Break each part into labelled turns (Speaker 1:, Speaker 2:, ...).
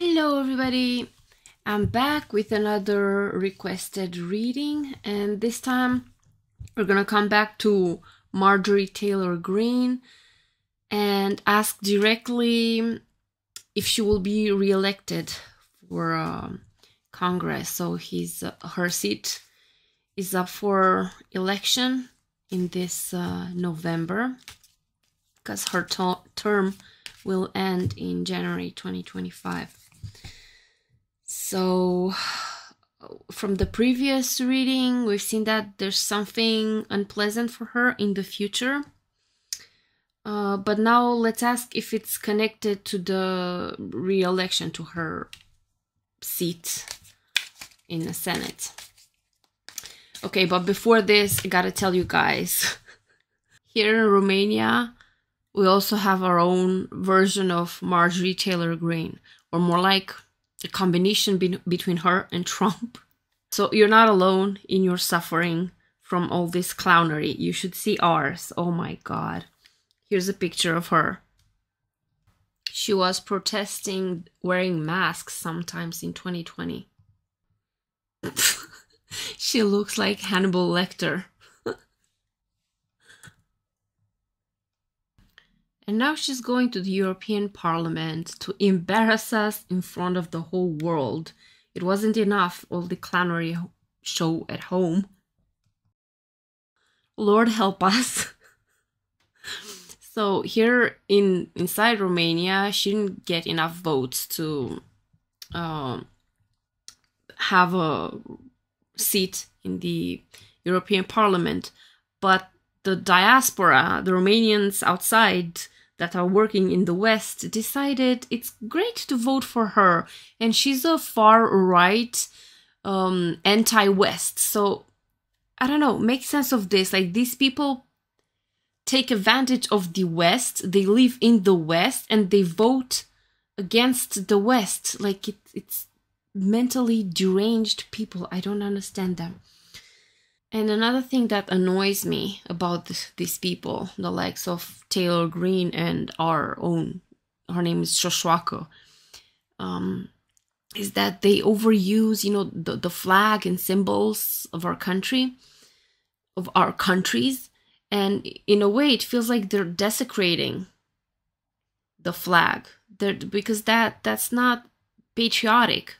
Speaker 1: Hello, everybody. I'm back with another requested reading, and this time we're gonna come back to Marjorie Taylor Greene and ask directly if she will be reelected for uh, Congress. So his uh, her seat is up for election in this uh, November because her term will end in January 2025. So, from the previous reading, we've seen that there's something unpleasant for her in the future. Uh, but now let's ask if it's connected to the re election to her seat in the Senate. Okay, but before this, I gotta tell you guys here in Romania, we also have our own version of Marjorie Taylor Greene, or more like a combination be- between her and Trump. So you're not alone in your suffering from all this clownery. You should see ours. Oh my god. Here's a picture of her. She was protesting wearing masks sometimes in 2020. she looks like Hannibal Lecter. And now she's going to the European Parliament to embarrass us in front of the whole world. It wasn't enough, all the clownery show at home. Lord help us. so here in inside Romania, she didn't get enough votes to uh, have a seat in the European Parliament, but the diaspora, the Romanians outside, that are working in the West decided it's great to vote for her, and she's a far right, um, anti West. So I don't know, make sense of this. Like these people take advantage of the West, they live in the West, and they vote against the West. Like it, it's mentally deranged people. I don't understand them. And another thing that annoys me about this, these people, the likes of Taylor Greene and our own, her name is Șoșoacă, um, is that they overuse, you know, the, the flag and symbols of our country, of our countries. And in a way, it feels like they're desecrating the flag. They're, because that that's not patriotic.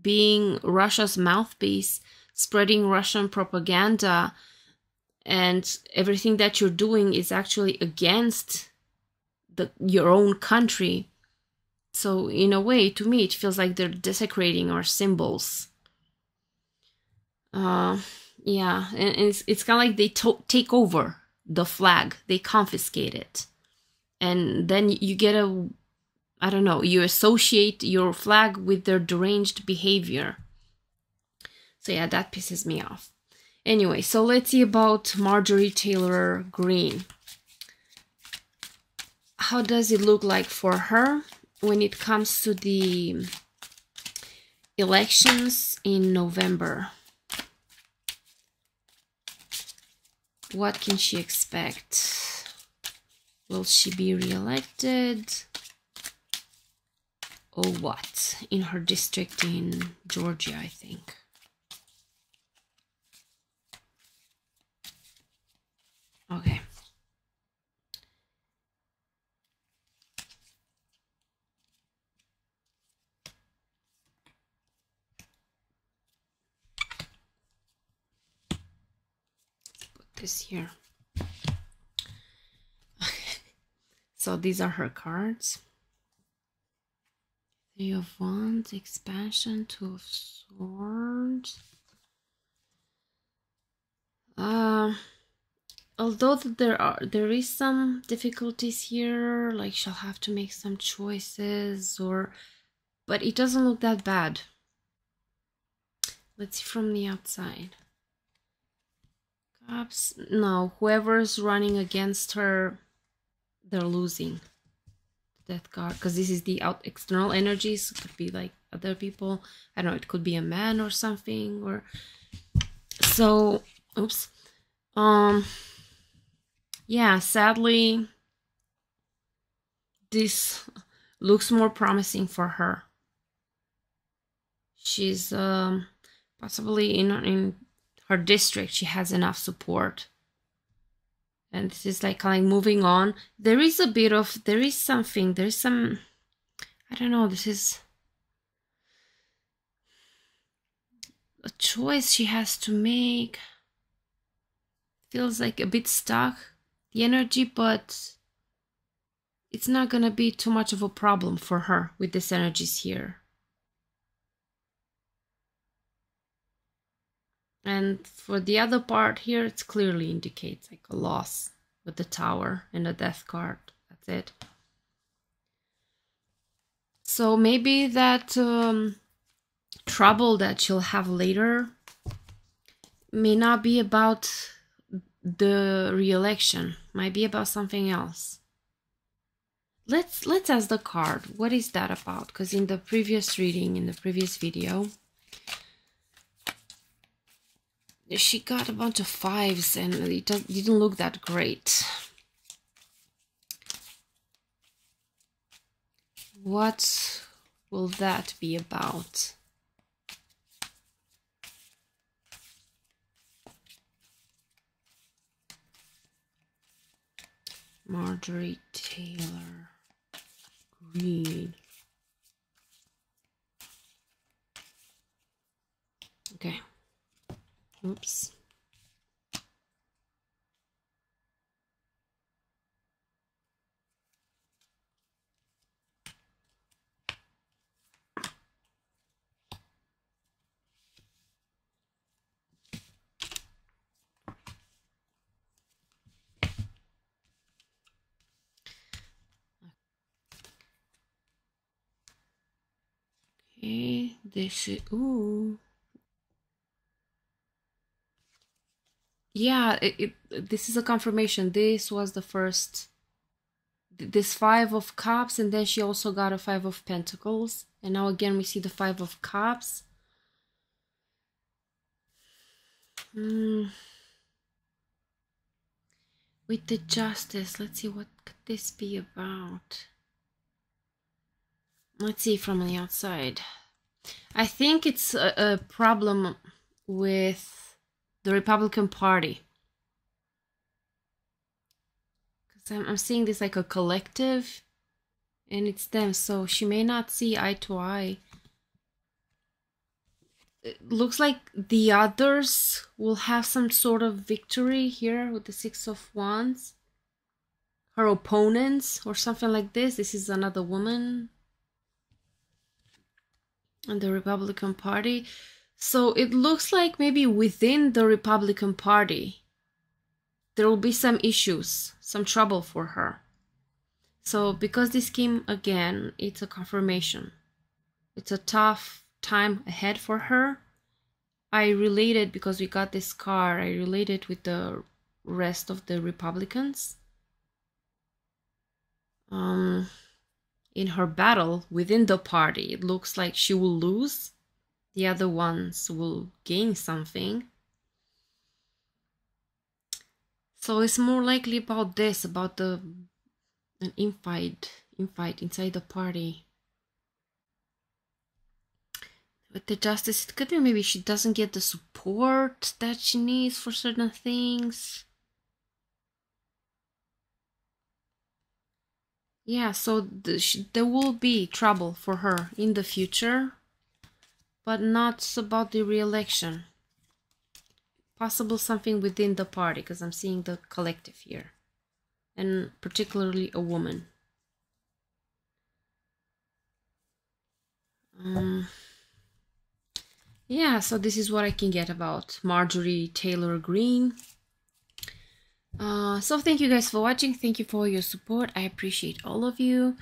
Speaker 1: Being Russia's mouthpiece spreading Russian propaganda and everything that you're doing is actually against the your own country. So in a way, to me, it feels like they're desecrating our symbols. Uh, yeah, and it's it's kind of like they to- take over the flag, they confiscate it, and then you get a, I don't know, you associate your flag with their deranged behavior so yeah, that pisses me off. Anyway, so let's see about Marjorie Taylor Greene. How does it look like for her when it comes to the elections in November? What can she expect? Will she be reelected? Or what? In her district in Georgia, I think. Okay. Put this here. Okay. So these are her cards. Three of Wands, Expansion, Two of Swords. Uh, although there are there is some difficulties here like she'll have to make some choices or but it doesn't look that bad. Let's see from the outside. Cups no whoever's running against her they're losing. That card because this is the out external energies could be like other people. I don't know it could be a man or something or so oops. Um yeah, sadly, this looks more promising for her. She's um, possibly in in her district she has enough support. And this is like kind of moving on. There is a bit of there is something there is some i don't know this is a choice she has to make. Feels like a bit stuck the energy but it's not gonna be too much of a problem for her with these energies here And for the other part here, it clearly indicates like a loss with the tower and the death card. That's it. So maybe that um, trouble that she'll have later may not be about the re-election. Might be about something else. Let's let's ask the card. What is that about? Because in the previous reading, in the previous video, she got a bunch of fives and it didn't look that great. What will that be about? Marjorie Taylor Greene. Okay. Oops. Okay, this is, ooh. yeah it, it, this is a confirmation. This was the first this five of cups and then she also got a five of pentacles. And now again we see the five of cups. Mm. with the justice let's see what could this be about? Let's see from the outside i think it's a, a problem with the Republican Party. Because I'm, I'm seeing this like a collective and it's them, so she may not see eye to eye. It looks like the others will have some sort of victory here with the Six of Wands. Her opponents or something like this. This is another woman. And the Republican Party. So it looks like maybe within the Republican Party, there will be some issues, some trouble for her. So because this came again, it's a confirmation. It's a tough time ahead for her. I related because we got this car, I related with the rest of the Republicans. Um, in her battle within the party, it looks like she will lose the other ones will gain something. So it's more likely about this, about the an infight, infight inside the party. With the justice, it could be maybe she doesn't get the support that she needs for certain things. Yeah, so she, there will be trouble for her in the future but not about the re-election. Possible something within the party, because I'm seeing the collective here, and particularly a woman. Um, yeah, so this is what I can get about Marjorie Taylor Greene. Uh, so thank you guys for watching. Thank you for your support. I appreciate all of you.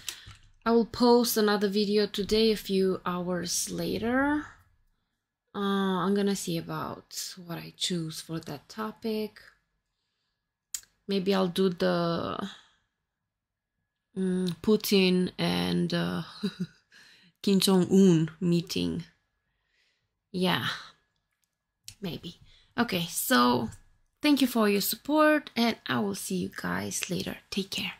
Speaker 1: I will post another video today a few hours later. Uh, I'm gonna see about what I choose for that topic. Maybe I'll do the um, Putin and uh, Kim Jong Un meeting. Yeah, maybe. Okay, so thank you for your support, and I will see you guys later. Take care.